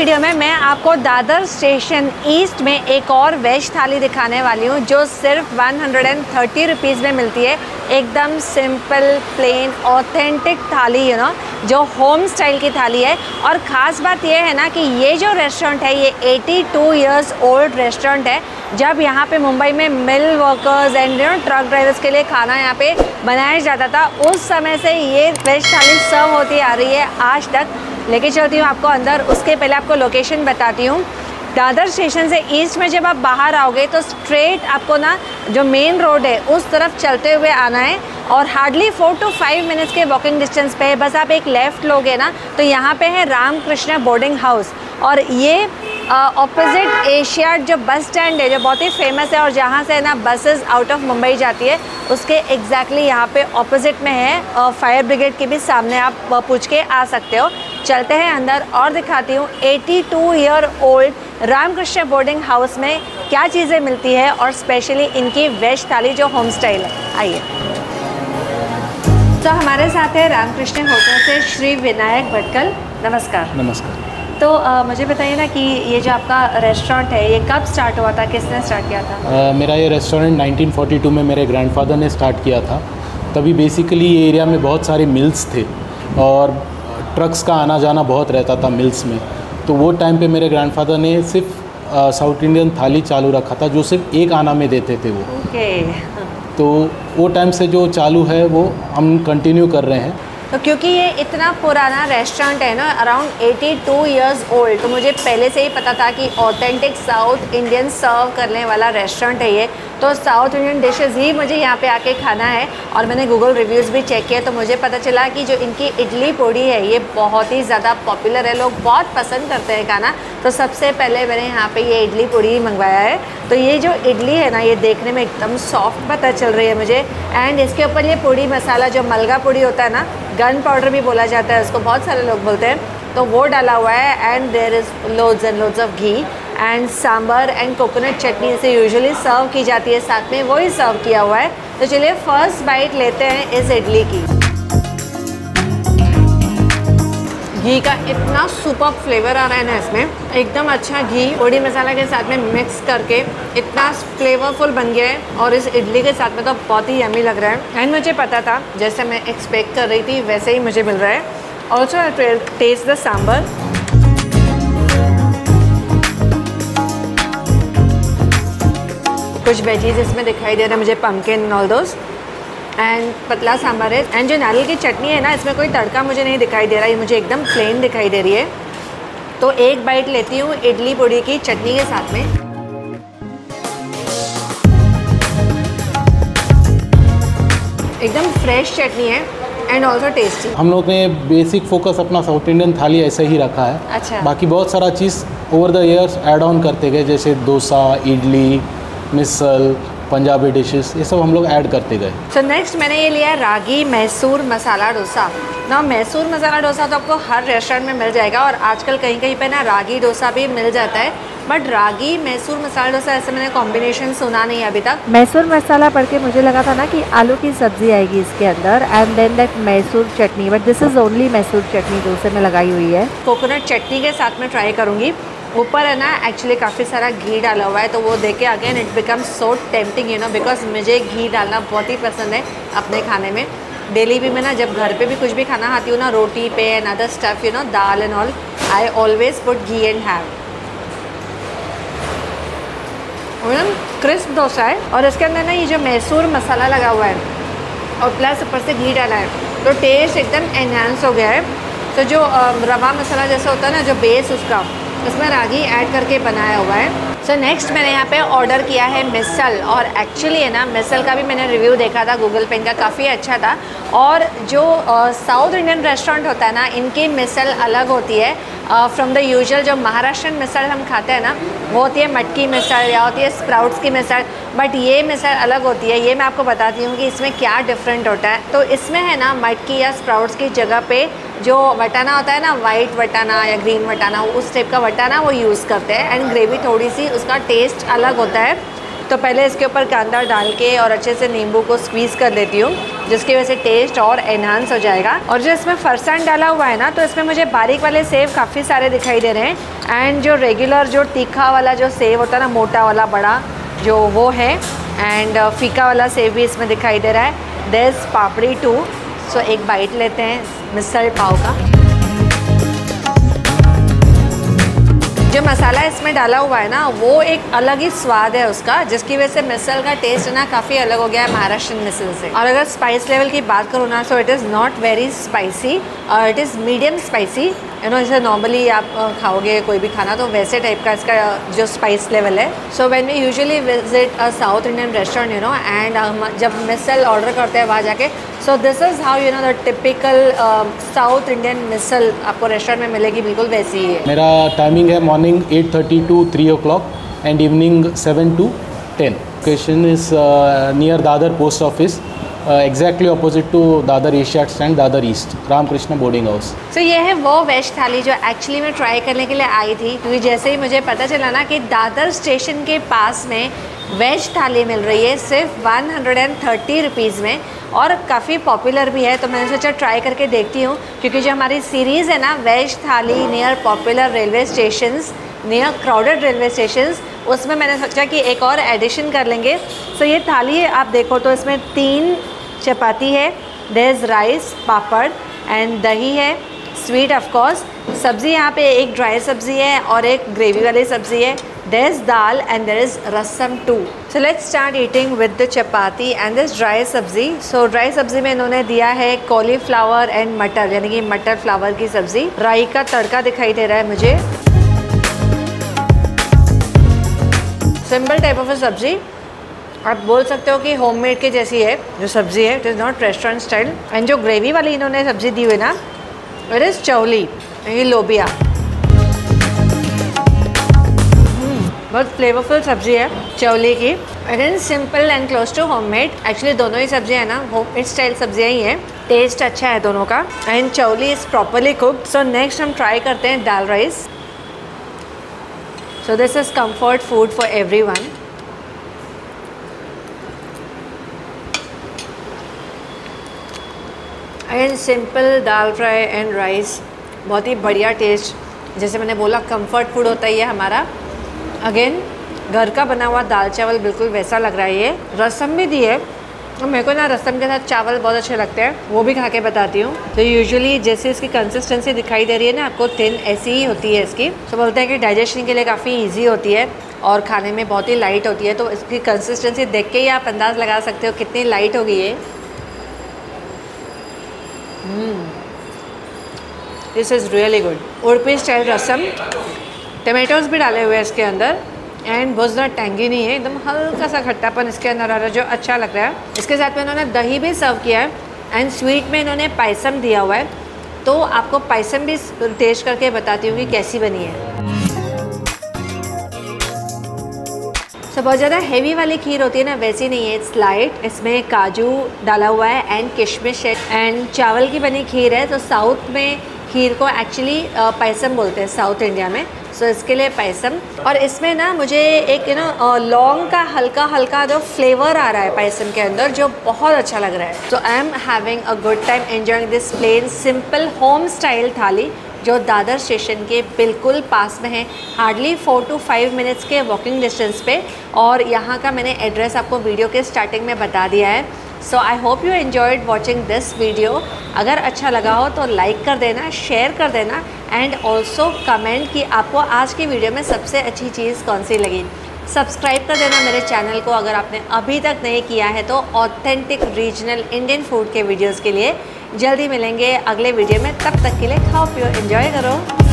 Video में मैं आपको दादर स्टेशन ईस्ट में एक और वेज थाली दिखाने वाली हूँ, जो सिर्फ़ वन हंड्रेड में मिलती है। एकदम simple plain authentic thali you know जो होम स्टाइल की थाली है। और ख़ास बात यह है ना कि ये जो रेस्टोरेंट है, ये 82 इयर्स ओल्ड रेस्टोरेंट है। जब यहाँ पे मुंबई में mill workers and you know truck drivers के लिए खाना यहाँ पे बनाया जाता था, उस समय से ये वेज थाली सर्व होती आ रही है आज तक। लेके चलती हूँ आपको अंदर। उसके पहले आपको लोकेशन बताती हूँ। दादर स्टेशन से ईस्ट में जब आप बाहर आओगे तो स्ट्रेट आपको ना जो मेन रोड है, उस तरफ़ चलते हुए आना है। और hardly four to five minutes के वॉकिंग डिस्टेंस पे है बस आप एक लेफ़्ट लोगे ना तो यहाँ पे है रामकृष्ण बोर्डिंग हाउस और ये ऑपोजिट एशिया जो बस स्टैंड है, जो बहुत ही फ़ेमस है, और जहाँ से ना बसेस आउट ऑफ़ मुंबई जाती है, उसके एग्जैक्टली exactly यहाँ पे ऑपोजिट में है फायर ब्रिगेड के भी सामने आप पूछ के आ सकते हो। चलते हैं अंदर और दिखाती हूँ। 82 year old Ramakrishna boarding house में क्या चीज़ें मिलती है और स्पेशली इनकी वेज थाली जो होम स्टाइल है। आइए। तो हमारे साथ है रामकृष्ण होटल से श्री विनायक भटकल। नमस्कार। नमस्कार। तो आ, मुझे बताइए ना कि ये जो आपका रेस्टोरेंट है ये कब स्टार्ट हुआ था किसने स्टार्ट किया था? आ, मेरा ये रेस्टोरेंट 1942 में मेरे ग्रैंडफादर ने स्टार्ट किया था। तभी बेसिकली ये एरिया में बहुत सारे मिल्स थे और ट्रक्स का आना जाना बहुत रहता था मिल्स में। तो वो टाइम पे मेरे ग्रैंडफादर ने सिर्फ़ साउथ इंडियन थाली चालू रखा था जो सिर्फ़ एक आना में देते थे वो। Okay. तो वो टाइम से जो चालू है वो हम कंटिन्यू कर रहे हैं। तो क्योंकि ये इतना पुराना रेस्टोरेंट है ना अराउंड 82 इयर्स ओल्ड तो मुझे पहले से ही पता था कि ऑथेंटिक साउथ इंडियन सर्व करने वाला रेस्टोरेंट है ये। तो साउथ इंडियन डिशेज़ ही मुझे यहाँ पे आके खाना है, और मैंने गूगल रिव्यूज़ भी चेक किए तो मुझे पता चला कि जो इनकी इडली पोड़ी है, ये बहुत ही ज़्यादा पॉपुलर है, लोग बहुत पसंद करते हैं खाना। तो सबसे पहले मैंने यहाँ पे ये इडली पोड़ी मंगवाया है। तो ये जो इडली है ना, ये देखने में एकदम सॉफ्ट पता चल रही है मुझे एंड इसके ऊपर ये पोड़ी मसाला, जो मलगा पोड़ी होता है ना गन पाउडर भी बोला जाता है, उसको बहुत सारे लोग बोलते हैं। तो वो डाला हुआ है and there is loads and loads of ghee and sambar and coconut chutney से यूजुअली सर्व की जाती है साथ में, वही सर्व किया हुआ है। तो चलिए फ़र्स्ट बाइट लेते हैं इस इडली की। घी का इतना सुपर फ्लेवर आ रहा है ना इसमें। एकदम अच्छा घी, पोड़ी मसाला के साथ में मिक्स करके इतना फ्लेवरफुल बन गया है और इस इडली के साथ में तो बहुत ही यमी लग रहा है। एंड मुझे पता था, जैसे मैं एक्सपेक्ट कर रही थी, वैसे ही मुझे मिल रहा है। ऑल्सो टेस्ट द सांबर कुछ वेजीज इसमें दिखाई दे रहे हैं, मुझे पम्पकिन ऑल दोस्त एंड पतला सांभर है एंड जो नारियल की चटनी है ना इसमें कोई तड़का मुझे नहीं दिखाई दे रहा है मुझे एकदम प्लेन दिखाई दे रही है। तो एक बाइट लेती हूँ इडली पूड़ी की चटनी के साथ में। एकदम फ्रेश चटनी है एंड ऑल्सो टेस्टी हम लोग ने बेसिक फोकस अपना साउथ इंडियन थाली ऐसे ही रखा है। अच्छा। बाकी बहुत सारा चीज़ over the years add on करते गए जैसे डोसा इडली मिसल पंजाबी डिशेस ये सब हम लोग ऐड करते गए। सो so नेक्स्ट मैंने ये लिया रागी मैसूर मसाला डोसा। ना मैसूर मसाला डोसा तो आपको हर रेस्टोरेंट में मिल जाएगा और आजकल कहीं कहीं पे ना रागी डोसा भी मिल जाता है। बट रागी मैसूर मसाला डोसा ऐसे मैंने कॉम्बिनेशन सुना नहीं अभी तक। मैसूर मसाला पढ़ के मुझे लगा था ना कि आलू की सब्ज़ी आएगी इसके अंदर and then that Mysore chutney. But this is only Mysore chutney डोसे में लगाई हुई है। कोकोनट चटनी के साथ में ट्राई करूँगी। ऊपर है ना एक्चुअली काफ़ी सारा घी डाला हुआ है तो वो देखे again it become so tempting you know because मुझे घी डालना बहुत ही पसंद है अपने खाने में। डेली भी मैं ना, जब घर पे भी कुछ भी खाना खाती हूँ ना, रोटी पे and other stuff you know dal and all I always put ghee and have crisp dosa है, और इसके अंदर ना ये जो मैसूर मसाला लगा हुआ है, और प्लस ऊपर से घी डाला है तो टेस्ट एकदम एनहेंस हो गया है। तो जो रवा मसाला जैसा होता है ना, जो बेस उसका उसमें रागी ऐड करके बनाया हुआ है। सो so नेक्स्ट मैंने यहाँ पे ऑर्डर किया है मिसल और एक्चुअली है ना, मिसल का भी मैंने रिव्यू देखा था गूगल पे इनका काफ़ी अच्छा था। और जो साउथ इंडियन रेस्टोरेंट होता है ना, इनकी मिसल अलग होती है। फ्रॉम द यूजल जो महाराष्ट्रन मिसल हम खाते हैं ना, वो होती है मटकी मिसल या होती है स्प्राउट्स की मिसल। बट ये मिसल अलग होती है, ये मैं आपको बताती हूँ कि इसमें क्या डिफरेंट होता है। तो इसमें है ना, मटकी या स्प्राउट्स की जगह पे जो वटाना होता है ना वाइट वटाना या ग्रीन वटाना उस टाइप का वटाना वो यूज़ करते हैं एंड ग्रेवी थोड़ी सी उसका टेस्ट अलग होता है। तो पहले इसके ऊपर कांदा डाल के और अच्छे से नींबू को स्क्वीज़ कर देती हूँ, जिसकी वजह से टेस्ट और एनहांस हो जाएगा। और जो इसमें फरसान डाला हुआ है ना तो इसमें मुझे बारीक वाले सेव काफ़ी सारे दिखाई दे रहे हैं एंड जो रेगुलर जो तीखा वाला जो सेव होता है ना, मोटा वाला, बड़ा, जो वो है एंड फीका वाला सेव भी इसमें दिखाई दे रहा है। This papdi too so so, एक बाइट लेते हैं मिसल पाव का। जो मसाला इसमें डाला हुआ है ना वो एक अलग ही स्वाद है उसका जिसकी वजह से मिसल का टेस्ट ना काफ़ी अलग हो गया है महाराष्ट्र मिसल से। और अगर स्पाइस लेवल की बात करूँ ना so it is not very spicy और it is medium spicy you know जैसे नॉर्मली आप खाओगे कोई भी खाना तो वैसे टाइप का इसका जो स्पाइस लेवल है। So when we usually visit a South Indian restaurant you know and जब मिसल ऑर्डर करते हैं वहाँ जाके so this is how you know the typical South Indian misal आपको रेस्टोरेंट में मिलेगी, बिल्कुल वैसी ही है। मेरा टाइमिंग है morning 8:30 to three o'clock and evening seven to ten location is near Dadar post office exactly opposite to Dadar Asia stand Dadar east Ramakrishna boarding house तो ये है वो वेज थाली जो एक्चुअली मैं ट्राई करने के लिए आई थी, क्योंकि जैसे ही मुझे पता चला ना कि दादर स्टेशन के पास में वेज थाली मिल रही है सिर्फ़ one hundred and thirty rupees में, और काफ़ी पॉपुलर भी है तो मैंने सोचा ट्राई करके देखती हूँ, क्योंकि जो हमारी सीरीज़ है ना veg thali near popular railway station near crowded railway station उसमें मैंने सोचा कि एक और एडिशन कर लेंगे। सो ये थाली है, आप देखो तो इसमें तीन चपाती है। There is rice papad and dahi है। स्वीट ऑफकोर्स सब्ज़ी यहाँ पे एक ड्राई सब्ज़ी है और एक ग्रेवी वाली सब्ज़ी है। There is dal and there is rasam too so let's start eating with the chapati and this dry सब्ज़ी। सो ड्राई सब्ज़ी में इन्होंने दिया है कॉलीफ्लावर एंड मटर, यानी कि मटर फ्लावर की सब्ज़ी। राई का तड़का दिखाई दे रहा है मुझे। सिंपल टाइप ऑफ़ अ सब्ज़ी। आप बोल सकते हो कि होममेड के जैसी है, जो सब्ज़ी है it is not restaurant style and जो ग्रेवी वाली इन्होंने सब्ज़ी दी हुई ना इट इज़ चौली ये लोबिया। बहुत फ्लेवरफुल सब्ज़ी है चौली की। Is simple and close to home made actually दोनों ही सब्ज़ियाँ हैं ना होम मेड स्टाइल सब्ज़ियाँ ही हैं। टेस्ट अच्छा है दोनों का। And chawli is properly cooked so next हम ट्राई करते हैं dal rice this is comfort food for everyone and simple dal fry and rice बहुत ही बढ़िया टेस्ट जैसे मैंने बोला कंफर्ट फ़ूड होता ही है हमारा. अगेन घर का बना हुआ दाल चावल बिल्कुल वैसा लग रहा है ये. रसम भी दी है. मेरे को ना रसम के साथ चावल बहुत अच्छे लगते हैं, वो भी खा के बताती हूँ। तो यूजुअली जैसे इसकी कंसिस्टेंसी दिखाई दे रही है ना, आपको थिन ऐसी ही होती है इसकी। तो बोलते हैं कि डाइजेशन के लिए काफ़ी ईजी होती है और खाने में बहुत ही लाइट होती है। तो इसकी कंसिस्टेंसी देख के ही आप अंदाज़ लगा सकते हो कितनी लाइट होगी ये। This is really good Udupi style rasam. Tomatoes भी डाले हुए हैं इसके अंदर। एंड बहुत ज़्यादा टेंगी नहीं है, एकदम हल्का सा खट्टापन इसके अंदर आ रहा है, जो अच्छा लग रहा है। इसके साथ में इन्होंने दही भी सर्व किया है एंड स्वीट में इन्होंने पायसम दिया हुआ है। तो आपको पायसम भी टेस्ट करके बताती हूँ कि कैसी बनी है। सो बहुत ज़्यादा हैवी वाली खीर होती है ना, वैसी नहीं है इट्स लाइट इसमें काजू डाला हुआ है एंड किशमिश है। एंड चावल की बनी खीर है तो साउथ में खीर को एक्चुअली पैसम बोलते हैं साउथ इंडिया में। सो so, इसके लिए पैसम और इसमें ना मुझे एक यू नो लौंग का हल्का हल्का जो फ्लेवर आ रहा है पैसम के अंदर जो बहुत अच्छा लग रहा है। So I am having a good time enjoying this plain simple home style thali जो दादर स्टेशन के बिल्कुल पास में है। Hardly four to five minutes के वॉकिंग डिस्टेंस पे। और यहाँ का मैंने एड्रेस आपको वीडियो के स्टार्टिंग में बता दिया है। So I hope you enjoyed watching this video अगर अच्छा लगा हो तो लाइक कर देना शेयर कर देना एंड ऑल्सो कमेंट कि आपको आज की वीडियो में सबसे अच्छी चीज़ कौन सी लगी सब्सक्राइब कर देना मेरे चैनल को अगर आपने अभी तक नहीं किया है तो ऑथेंटिक रीजनल इंडियन फ़ूड के वीडियोज़ के लिए जल्दी मिलेंगे अगले वीडियो में तब तक के लिए खाओ पियो एंजॉय करो